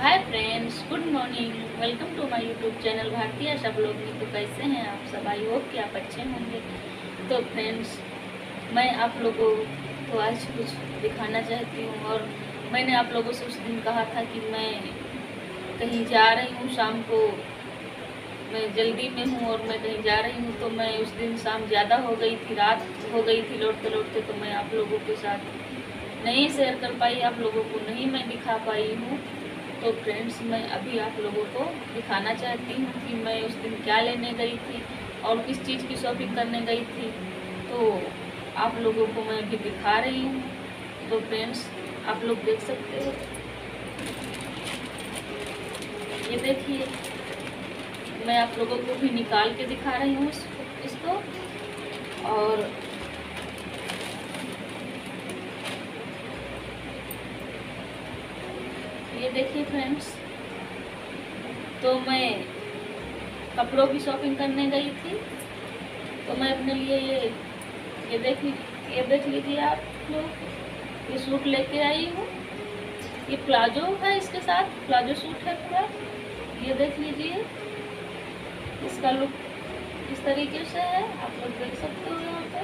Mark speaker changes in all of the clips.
Speaker 1: Hi friends good morning welcome to my YouTube channel Bharatiya Asha blog में। तो कैसे हैं आप सब? आई होप कि आप अच्छे होंगे। तो फ्रेंड्स मैं आप लोगों को आज कुछ दिखाना चाहती हूँ और मैंने आप लोगों से उस दिन कहा था कि मैं कहीं जा रही हूँ शाम को। मैं जल्दी में हूँ और मैं कहीं जा रही हूँ। तो मैं उस दिन शाम ज़्यादा हो गई थी, रात हो गई थी लौटते लौटते। तो मैं आप लोगों के साथ नहीं शेयर कर पाई, आप लोगों को नहीं मैं दिखा पाई हूँ। तो फ्रेंड्स मैं अभी आप लोगों को दिखाना चाहती हूँ कि मैं उस दिन क्या लेने गई थी और किस चीज़ की शॉपिंग करने गई थी। तो आप लोगों को मैं अभी दिखा रही हूँ। तो फ्रेंड्स आप लोग देख सकते हो। ये देखिए, मैं आप लोगों को भी निकाल के दिखा रही हूँ इसको। और ये देखिए फ्रेंड्स तो मैं कपड़ों की शॉपिंग करने गई थी तो मैं अपने लिए ये ये देख ये देख लीजिए आप लोग ये सूट लेके आई हूँ। ये प्लाजो है इसके साथ, प्लाजो सूट है पूरा। ये देख लीजिए, इसका लुक इस तरीके से है, आप लोग देख सकते हो यहाँ पे।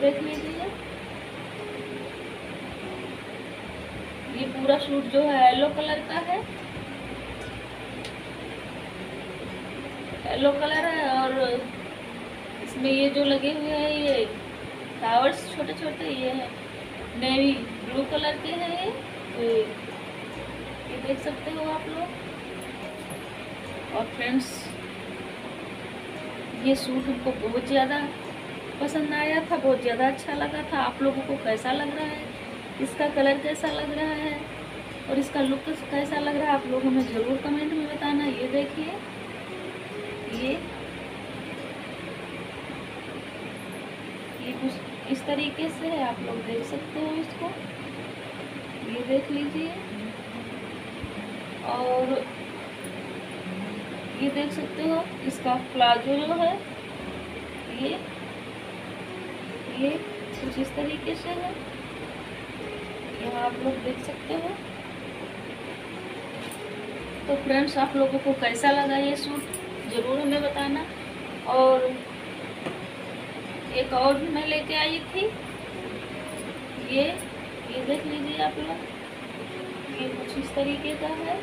Speaker 1: देख लीजिए। ये पूरा सूट जो है येलो कलर का है। येलो कलर है और इसमें ये जो लगे हुए हैं, ये फ्लावर्स छोटे छोटे ये है। नेवी ब्लू कलर के हैं ये। तो ये देख सकते हो आप लोग। और फ्रेंड्स, ये सूट हमको बहुत ज़्यादा पसंद आया था, बहुत ज़्यादा अच्छा लगा था। आप लोगों को कैसा लग रहा है? इसका कलर कैसा लग रहा है? और इसका लुक कैसा लग रहा है? आप लोग हमें ज़रूर कमेंट में बताना। ये देखिए। ये। ये कुछ इस तरीके से है। आप लोग देख सकते हो इसको। ये देख लीजिए। और ये देख सकते हो, इसका प्लाजो जो है। ये। ये कुछ इस तरीके से है, यहाँ आप लोग देख सकते हो। तो फ्रेंड्स आप लोगों को कैसा लगा ये सूट? ज़रूर हमें बताना। और एक और भी मैं लेके आई थी। ये ये देख लीजिए आप लोग। ये कुछ इस तरीके का है।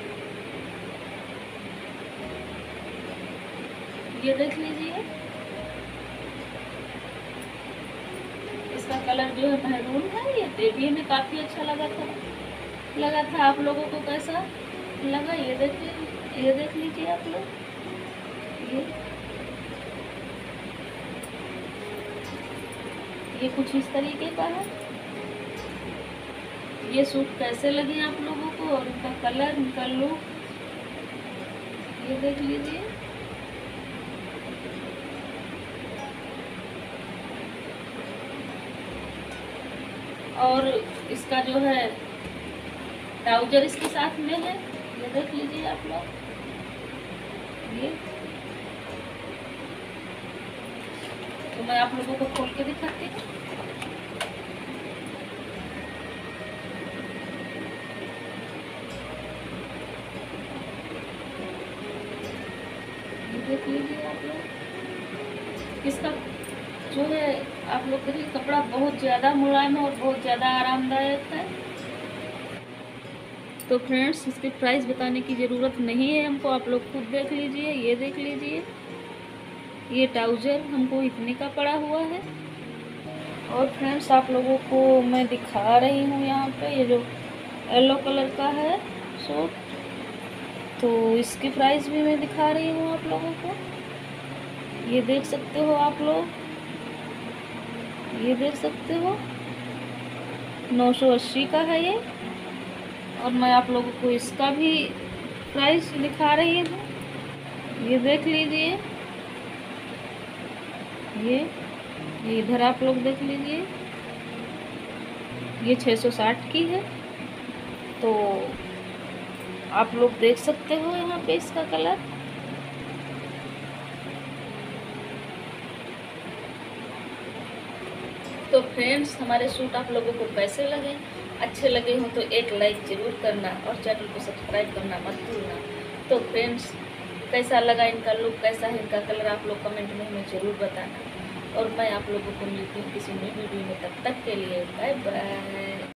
Speaker 1: ये देख लीजिए। इसका कलर जो है महरून है, ये देखिए में काफ़ी अच्छा लगा था। लगा था आप लोगों को कैसा? लगा, ये देख ये देख लीजिए आप लोग। ये। ये कुछ इस तरीके का है। ये सूट कैसे लगे आप लोगों को और उनका कलर, उनका लुक ये देख लीजिए। और इसका जो है ट्राउज़र इसके साथ में है। ये देख लीजिए आप लोग। ये। तो मैं आप लोगों को खोल के दिखाती हूँ। देख लीजिए आप लोग। इसका जो है आप लोग देखिए कपड़ा बहुत ज़्यादा मुलायम और बहुत ज़्यादा आरामदायक है। तो फ्रेंड्स इसके प्राइस बताने की ज़रूरत नहीं है। हमको आप लोग खुद देख लीजिए, ये देख लीजिए। ये ट्राउज़र हमको इतने का पड़ा हुआ है। और फ्रेंड्स आप लोगों को मैं दिखा रही हूँ यहाँ पे, ये जो येलो कलर का है सूट तो इसकी प्राइस भी मैं दिखा रही हूँ आप लोगों को। ये देख सकते हो आप लोग। ये देख सकते हो? नौ सौ अस्सी का है ये। और मैं आप लोगों को इसका भी प्राइस दिखा रही हूँ। ये देख लीजिए। ये ये इधर आप लोग देख लीजिए। ये 660 की है। तो आप लोग देख सकते हो यहाँ पे इसका कलर तो फ्रेंड्स हमारे सूट आप लोगों को कैसे लगे, अच्छे लगे हों तो एक लाइक ज़रूर करना और चैनल को सब्सक्राइब करना मत भूलना। तो फ्रेंड्स कैसा लगा इनका लुक कैसा है इनका कलर आप लोग कमेंट में हमें ज़रूर बताना। और मैं आप लोगों को मिलती हूँ किसी नई वीडियो में, तब तक के लिए बाय बाय